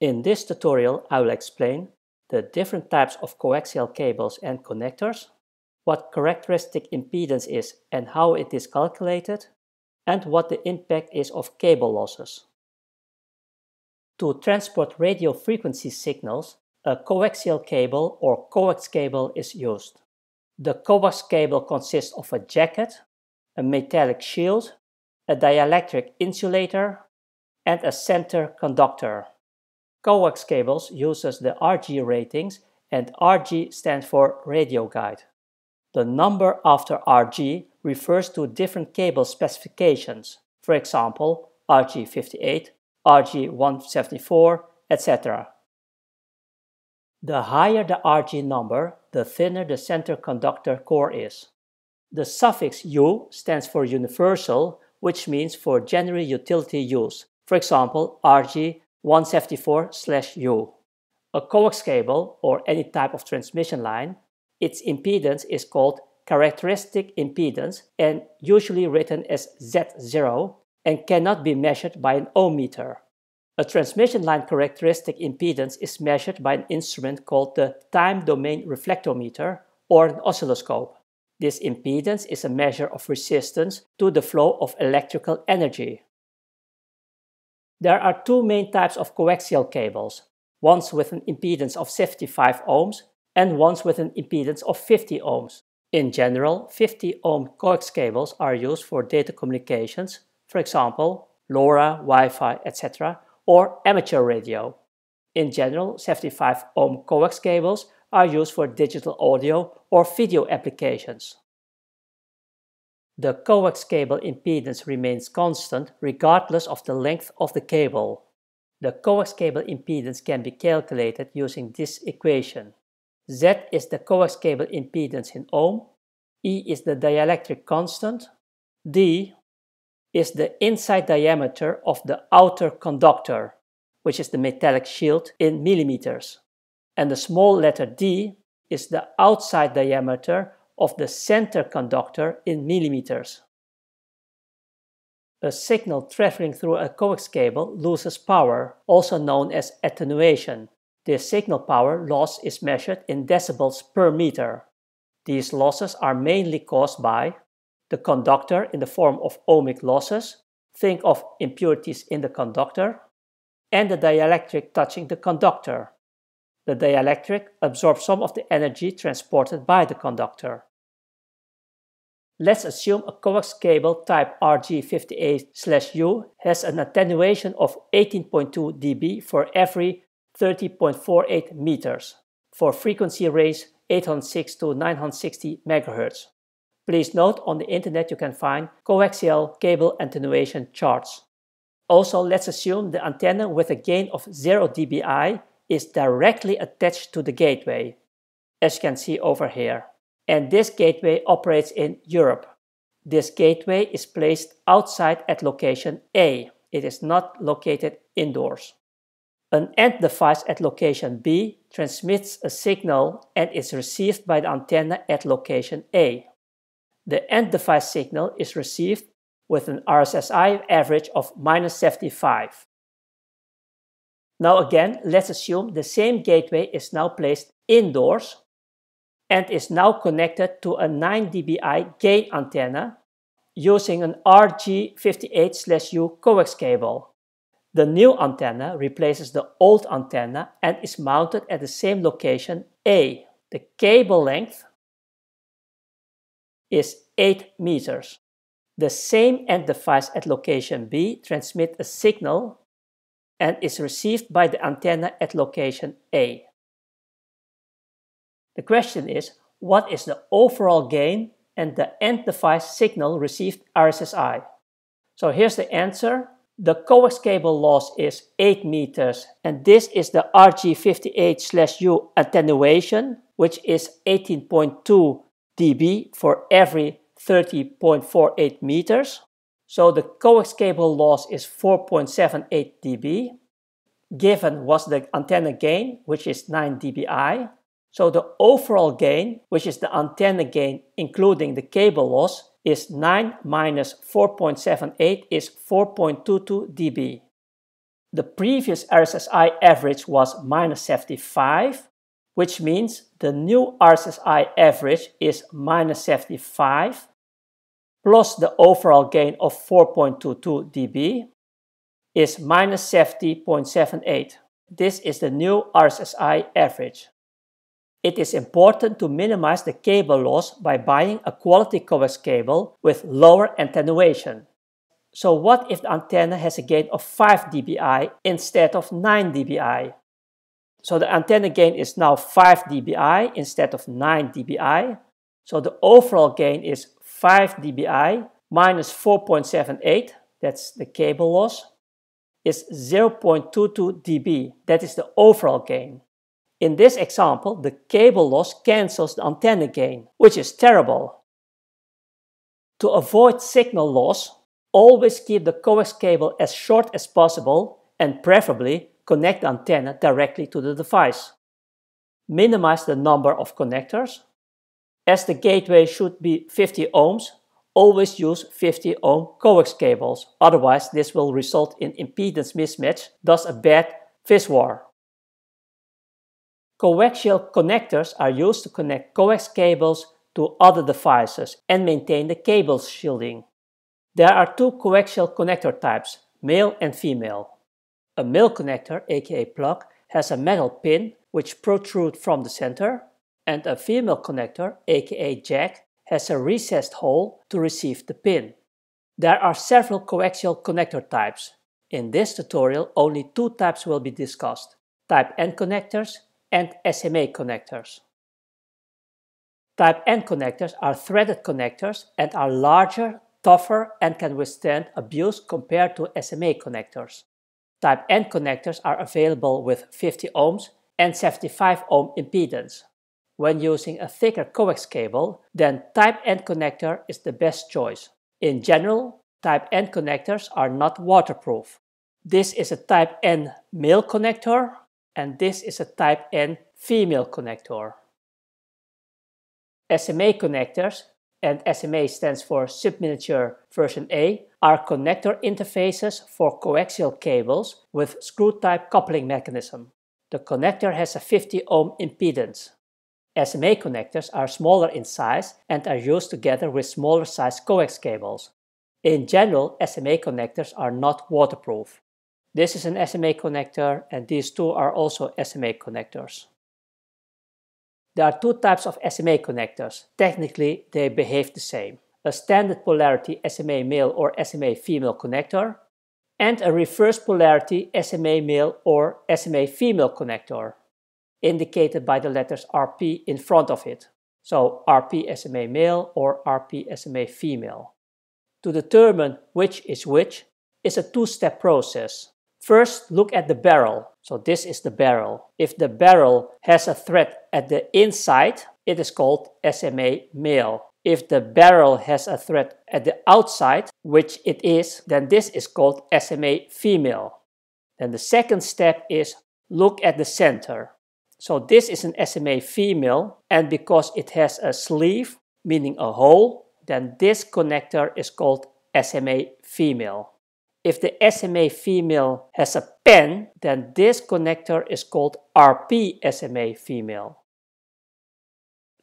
In this tutorial, I will explain the different types of coaxial cables and connectors, what characteristic impedance is and how it is calculated, and what the impact is of cable losses. To transport radio frequency signals, a coaxial cable or coax cable is used. The coax cable consists of a jacket, a metallic shield, a dielectric insulator, and a center conductor. Coax cables uses the RG ratings and RG stands for radio guide. The number after RG refers to different cable specifications, for example RG58, RG174, etc. The higher the RG number, the thinner the center conductor core is. The suffix U stands for universal, which means for general utility use, for example RG174/U. A coax cable, or any type of transmission line, its impedance is called characteristic impedance and usually written as Z0 and cannot be measured by an ohm meter. A transmission line characteristic impedance is measured by an instrument called the time domain reflectometer or an oscilloscope. This impedance is a measure of resistance to the flow of electrical energy. There are two main types of coaxial cables, ones with an impedance of 75 ohms and ones with an impedance of 50 ohms. In general, 50 ohm coax cables are used for data communications, for example, LoRa, Wi-Fi, etc., or amateur radio. In general, 75 ohm coax cables are used for digital audio or video applications. The coax cable impedance remains constant regardless of the length of the cable. The coax cable impedance can be calculated using this equation. Z is the coax cable impedance in ohm, E is the dielectric constant, D is the inside diameter of the outer conductor, which is the metallic shield in millimeters. And the small letter d is the outside diameter of the center conductor in millimeters. A signal traveling through a coax cable loses power, also known as attenuation. The signal power loss is measured in decibels per meter. These losses are mainly caused by the conductor in the form of ohmic losses, think of impurities in the conductor, and the dielectric touching the conductor. The dielectric absorbs some of the energy transported by the conductor. Let's assume a coax cable type RG58/U has an attenuation of 18.2 dB for every 30.48 meters for frequency range 806 to 960 MHz. Please note on the internet you can find coaxial cable attenuation charts. Also, let's assume the antenna with a gain of 0 dBi is directly attached to the gateway, as you can see over here. And this gateway operates in Europe. This gateway is placed outside at location A. It is not located indoors. An end device at location B transmits a signal and is received by the antenna at location A the end device signal is received with an RSSI average of minus 75. Now again, let's assume the same gateway is now placed indoors and is now connected to a 9 dBi gain antenna using an RG58/U coax cable. The new antenna replaces the old antenna and is mounted at the same location A. The cable length is 8 meters. The same end device at location B transmits a signal and is received by the antenna at location A. The question is, what is the overall gain and the end device signal received RSSI? So here's the answer. The coax cable loss is 8 meters and this is the RG58/U attenuation which is 18.2 dB for every 30.48 meters. So the coax cable loss is 4.78 dB. Given was the antenna gain, which is 9 dBi. So the overall gain, which is the antenna gain including the cable loss, is 9 minus 4.78 is 4.22 dB. The previous RSSI average was minus 75, which means the new RSSI average is minus 75 plus the overall gain of 4.22 dB is minus 70.78. This is the new RSSI average. It is important to minimize the cable loss by buying a quality coax cable with lower attenuation. So what if the antenna has a gain of 5 dBi instead of 9 dBi? So the antenna gain is now 5 dBi instead of 9 dBi. So the overall gain is 5 dBi minus 4.78, that's the cable loss, is 0.22 dB. That is the overall gain. In this example, the cable loss cancels the antenna gain, which is terrible. To avoid signal loss, always keep the coax cable as short as possible and preferably connect the antenna directly to the device. Minimize the number of connectors. As the gateway should be 50 ohms, always use 50 ohm coax cables, otherwise this will result in impedance mismatch, thus a bad VSWR. Coaxial connectors are used to connect coax cables to other devices and maintain the cable shielding. There are two coaxial connector types, male and female. A male connector, aka plug, has a metal pin which protrudes from the center, and a female connector, aka jack, has a recessed hole to receive the pin. There are several coaxial connector types. In this tutorial, only two types will be discussed, Type N connectors and SMA connectors. Type N connectors are threaded connectors and are larger, tougher, and can withstand abuse compared to SMA connectors. Type N connectors are available with 50 ohms and 75 ohm impedance. When using a thicker coax cable, then Type N connector is the best choice. In general, Type N connectors are not waterproof. This is a Type N male connector and this is a Type N female connector. SMA connectors, and SMA stands for subminiature version A, are connector interfaces for coaxial cables with screw-type coupling mechanism. The connector has a 50 ohm impedance. SMA connectors are smaller in size and are used together with smaller size coax cables. In general, SMA connectors are not waterproof. This is an SMA connector and these two are also SMA connectors. There are two types of SMA connectors. Technically, they behave the same. A standard polarity SMA male or SMA female connector and a reverse polarity SMA male or SMA female connector indicated by the letters RP in front of it. So RP SMA male or RP SMA female. To determine which is which is a two-step process. First, look at the barrel. So this is the barrel. If the barrel has a thread at the inside, it is called SMA male. If the barrel has a thread at the outside, which it is, then this is called SMA female. Then the second step is look at the center. So this is an SMA female and because it has a sleeve, meaning a hole, then this connector is called SMA female. If the SMA female has a pen, then this connector is called RP SMA female.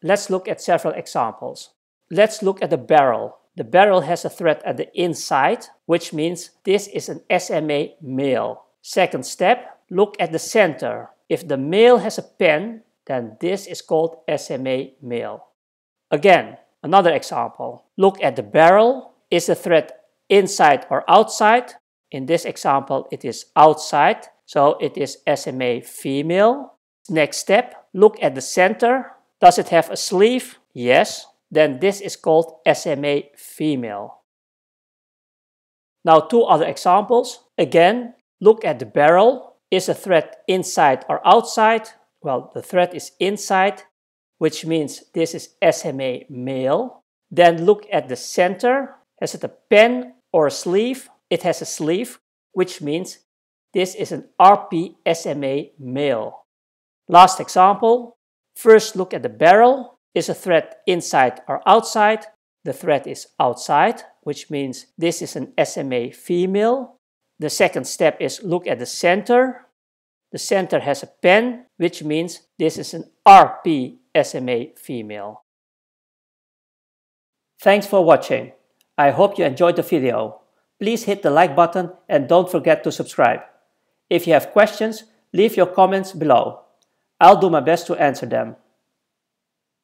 Let's look at several examples. Let's look at the barrel. The barrel has a thread at the inside, which means this is an SMA male. Second step, look at the center. If the male has a pen, then this is called SMA male. Again, another example. Look at the barrel. Is the thread inside or outside? In this example, it is outside, so it is SMA female. Next step, look at the center. Does it have a sleeve? Yes. Then this is called SMA female. Now two other examples. Again, look at the barrel. Is a thread inside or outside? Well, the thread is inside, which means this is SMA male. Then look at the center. Has it a pen or a sleeve? It has a sleeve, which means this is an RP SMA male. Last example. First look at the barrel. Is a thread inside or outside? The thread is outside, which means this is an SMA female. The second step is look at the center. The center has a pen, which means this is an RP SMA female. Thanks for watching. I hope you enjoyed the video. Please hit the like button and don't forget to subscribe. If you have questions, leave your comments below. I'll do my best to answer them.